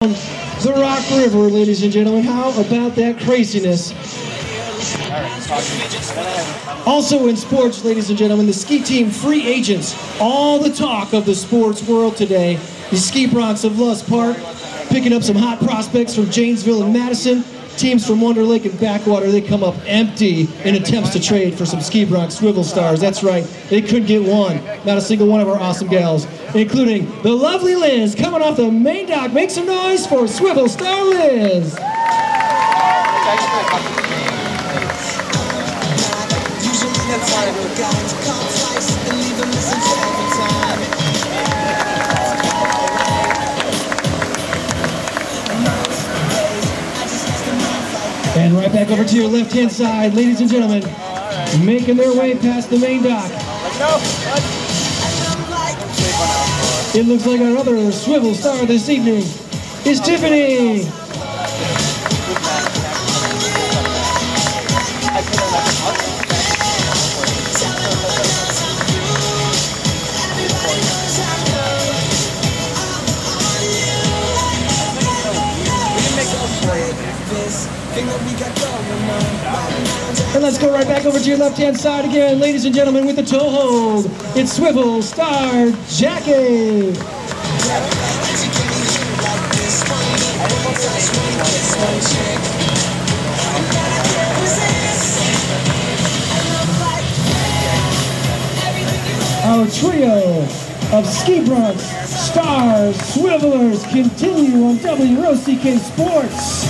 the Rock River, ladies and gentlemen. How about that craziness? Also in sports, ladies and gentlemen, the ski team free agents. All the talk of the sports world today. The Ski Broncs of Loves Park picking up some hot prospects from Janesville and Madison. Teams from Wonder Lake and Backwater, they come up empty in attempts to trade for some Ski Bronc Swivel Stars. That's right, they couldn't get one. Not a single one of our awesome gals, including the lovely Liz coming off the main dock. Make some noise for Swivel Star Liz. And right back over to your left-hand side, ladies and gentlemen, making their way past the main dock. It looks like our other swivel star this evening is Tiffany. And let's go right back over to your left-hand side again, ladies and gentlemen, with the toe hold. It's Swivel Star Jackie. Our trio of ski broncs, stars, swivelers continue on WOCK Sports.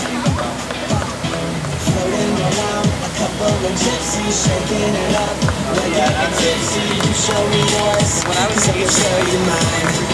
Floating around, a couple of gypsies shaking it up. We're getting tipsy, you show me yours, when I was you show you mine.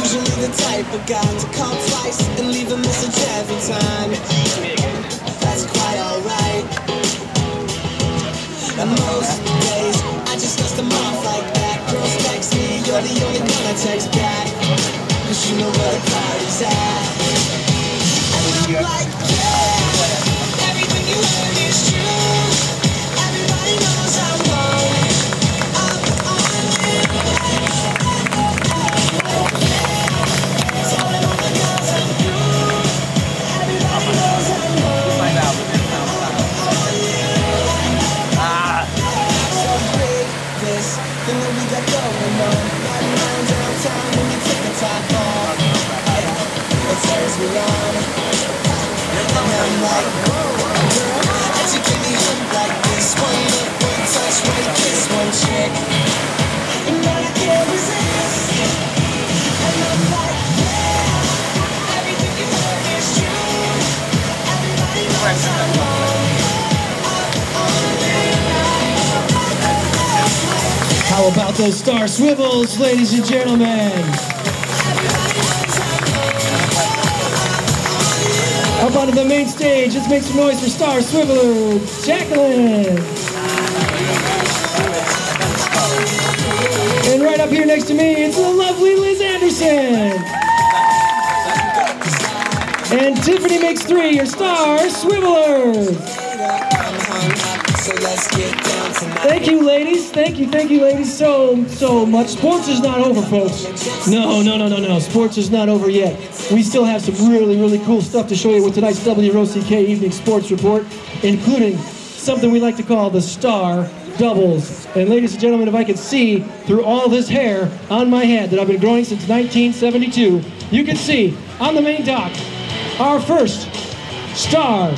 Usually the type of guy to call twice and leave a message every time. That's quite alright. And most days I just dust them off like that. Girls text me, you're the only one I text back. Cause you know where the party's at. How about those star swivels, ladies and gentlemen? Onto the main stage, let's make some noise for Star Swiveler, Jacqueline. And right up here next to me, it's the lovely Liz Anderson. And Tiffany makes three, your Star Swivelers. So let's get down tonight. Thank you, ladies. Thank you, thank you, ladies, so, so much. Sports is not over, folks. No, no, no, no, no. Sports is not over yet. We still have some really, really cool stuff to show you with tonight's WROCK Evening Sports Report, including something we like to call the Star Doubles. And ladies and gentlemen, if I could see through all this hair on my head that I've been growing since 1972, you can see on the main dock our first Star